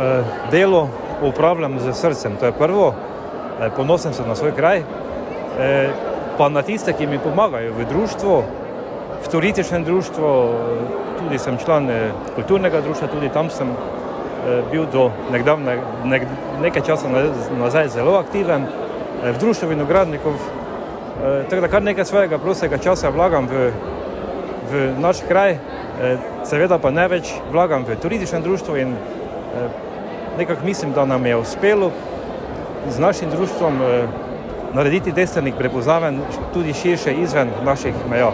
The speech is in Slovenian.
eh, delo upravljam z srcem, to je prvo, eh, ponosen sem na svoj kraj, eh, pa na tiste, ki mi pomagajo v društvu, v turističnem društvu, tudi sem član kulturnega društva, tudi tam sem bil do nekdavne, nek, nekaj časa nazaj zelo aktiven, v društvu vinogradnikov, tako da kar nekaj svojega prostega časa vlagam v, v naš kraj, seveda pa največ vlagam v turističnem društvu in nekako mislim, da nam je uspelo z našim društvom eh, narediti Destrnik prepoznaven tudi širše izven naših meja.